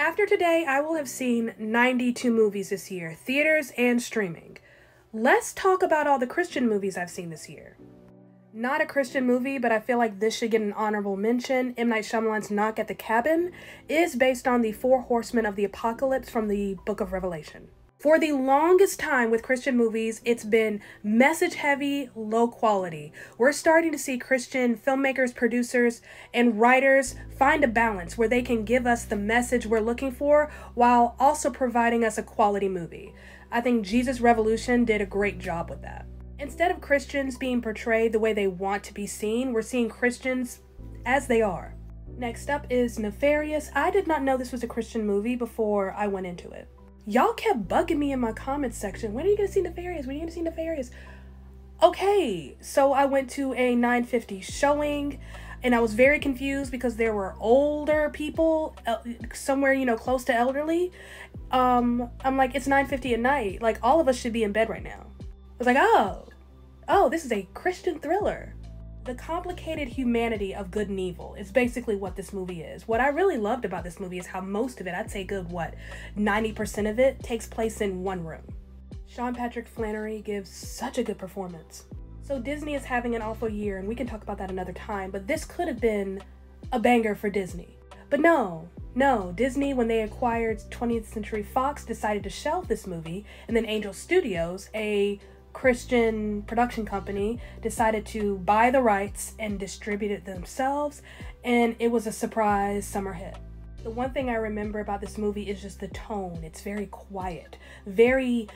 After today, I will have seen 92 movies this year, theaters and streaming. Let's talk about all the Christian movies I've seen this year. Not a Christian movie, but I feel like this should get an honorable mention. M. Night Shyamalan's Knock at the Cabin is based on the four horsemen of the apocalypse from the book of Revelation. For the longest time with Christian movies, it's been message heavy, low quality. We're starting to see Christian filmmakers, producers, and writers find a balance where they can give us the message we're looking for while also providing us a quality movie. I think Jesus Revolution did a great job with that. Instead of Christians being portrayed the way they want to be seen, we're seeing Christians as they are. Next up is Nefarious. I did not know this was a Christian movie before I went into it y'all kept bugging me in my comments section. When are you gonna see Nefarious? When are you gonna see Nefarious? Okay, so I went to a 950 showing and I was very confused because there were older people somewhere, you know, close to elderly. Um, I'm like, it's 950 at night. Like, all of us should be in bed right now. I was like, oh, oh, this is a Christian thriller the complicated humanity of good and evil is basically what this movie is. What I really loved about this movie is how most of it, I'd say good, what, 90% of it takes place in one room. Sean Patrick Flanery gives such a good performance. So Disney is having an awful year, and we can talk about that another time, but this could have been a banger for Disney. But no, no, Disney, when they acquired 20th Century Fox, decided to shelve this movie, and then Angel Studios, a Christian production company decided to buy the rights and distribute it themselves, and it was a surprise summer hit. The one thing I remember about this movie is just the tone. It's very quiet, very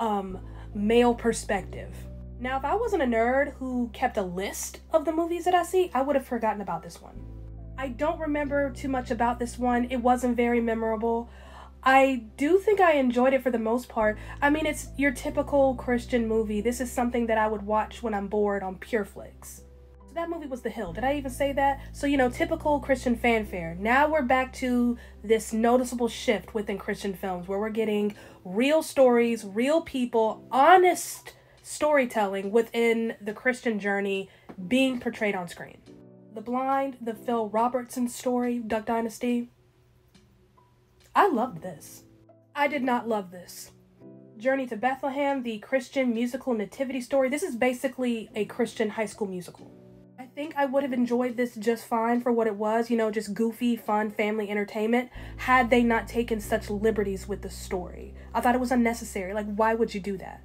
um, male perspective. Now, if I wasn't a nerd who kept a list of the movies that I see, I would have forgotten about this one. I don't remember too much about this one. It wasn't very memorable. I do think I enjoyed it for the most part. I mean, it's your typical Christian movie. This is something that I would watch when I'm bored on PureFlix. So that movie was The Hill. Did I even say that? So, you know, typical Christian fanfare. Now we're back to this noticeable shift within Christian films where we're getting real stories, real people, honest storytelling within the Christian journey being portrayed on screen. The Blind, the Phil Robertson story, Duck Dynasty, I loved this. I did not love this. Journey to Bethlehem, the Christian musical nativity story. This is basically a Christian high school musical. I think I would have enjoyed this just fine for what it was, you know, just goofy, fun family entertainment, had they not taken such liberties with the story. I thought it was unnecessary. Like, why would you do that?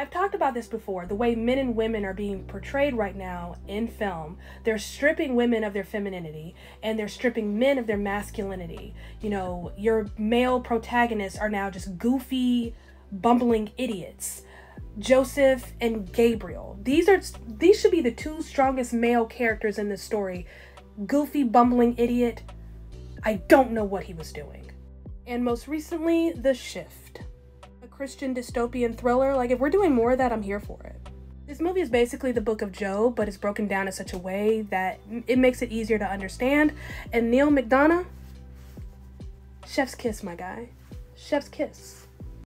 I've talked about this before the way men and women are being portrayed right now in film. They're stripping women of their femininity and they're stripping men of their masculinity. You know, your male protagonists are now just goofy, bumbling idiots. Joseph and Gabriel. These are these should be the two strongest male characters in this story. Goofy, bumbling idiot. I don't know what he was doing. And most recently, The Shift. Christian dystopian thriller. Like, if we're doing more of that, I'm here for it. This movie is basically the book of Job, but it's broken down in such a way that it makes it easier to understand. And Neal McDonough, chef's kiss, my guy. Chef's kiss.